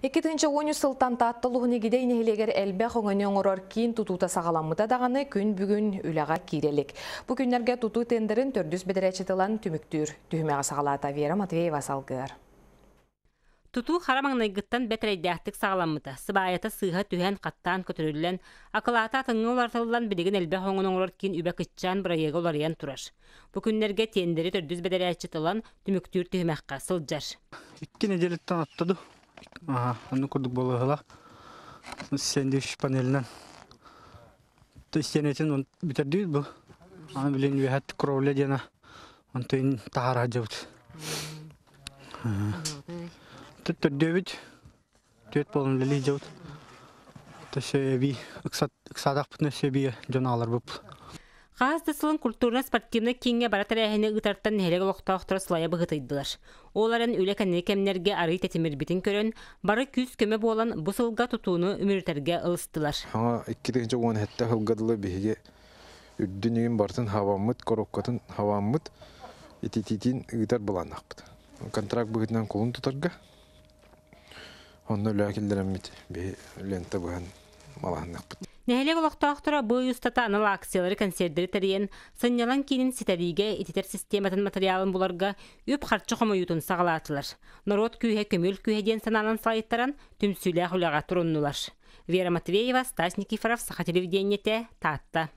Экитинче уоню сылтан тааттылуғыны гидей нехилегер әлбә хоңыны оңырор кийин тутута сағаламыта дағаны күн бүгін үлаға кирелик. Бу күннерге туту тендерин төрдүс бедеречетилан түмүктүр. Түхмеға сағалата Вера Матвеева салгыр. Туту харамаңнайгыттан бәтірейдәқтік сағаламыта, сыбайата сыға түһән қаттан көтірілен, акылата тыңы олартылдан білеген әлбә хоңын оңырор кин үбә кытчан бұрайығы олариян турар. Бу күннерге тендери төрдүс бедеречетилан түмүктүр түхмәққа сылжар. Икки неделеттен аттады. Ага, аны курдук болыгыла. Сендиш панелинен. То стенетин он битерди бу. Аны билен вехат кровля дена. Он тыйын тахара жабыт. Тут төрдөбүт. Төт болун лили жабыт. То себи ыксадак бутна себи жоналар буп. Хаас дысылын культурна спортивны кинге бара тәрәһіне ытартан нәһелег олохтаахтара сылая быһытыйдылар. Оларын үле кәнне кемнерге арый битин көрөн, бары күз көмө болан бу сылга тутууну үмүртерге ылыстылар. Аңа иккидинче уон хетте хылгадылы биһиге үрдүнүгүн бартын хаваммыт, короккатын хаваммыт, итититин ыытар буланнакпыт. Контракт быгытынан кулун тутарга. Онно ләкилдереммит би лента быган малаһыннакпыт. Нәһелег олохтаахтара бый устата анала акциялары консердери тәріен сыннялан кинин ситәриге ититер систематын материалын буларга үп харчы хомоютун сагалатылар. Народ күйе көмөл күйе ден саналан сайттаран түмсүлә хулага. Вера Матвеева, Стас Никифоров, Саха телевидениете, Татта.